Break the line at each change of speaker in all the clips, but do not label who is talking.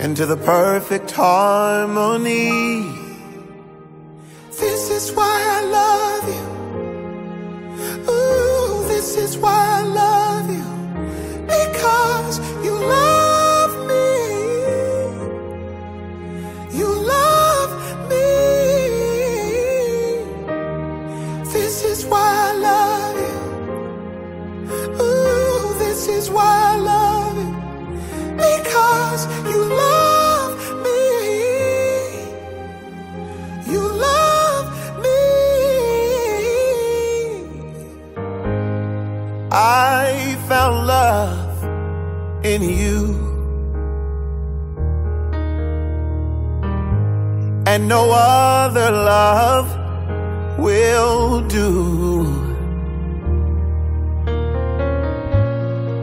into the perfect harmony. This is why I love you. Ooh, this is why I love you. Because you love me. You love me. This is why I love you. Ooh, this is why in you. And no other love will do.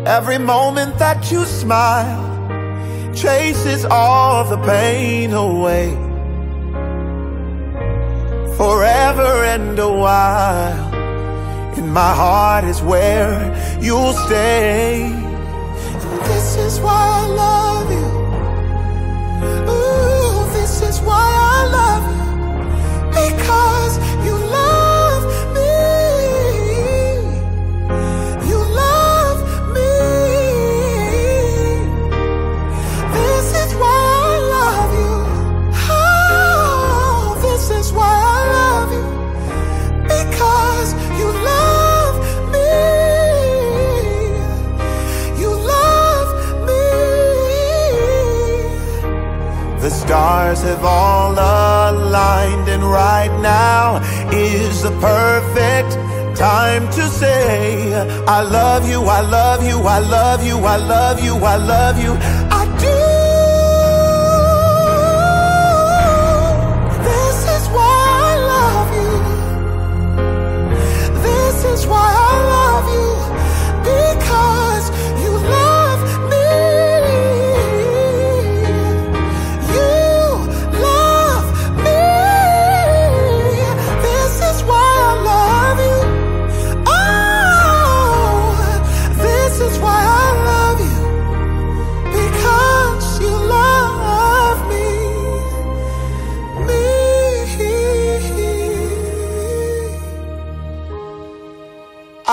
Every moment that you smile chases all the pain away. Forever and a while, in my heart is where you'll stay. The stars have all aligned, and right now is the perfect time to say, I love you, I love you, I love you, I love you, I love you, I do.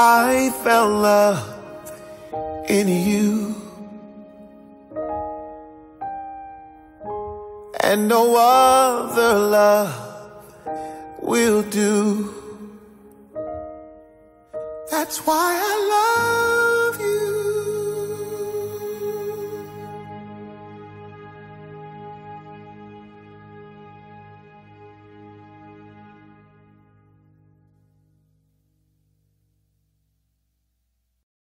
I found love in you. And no other love will do. That's why I love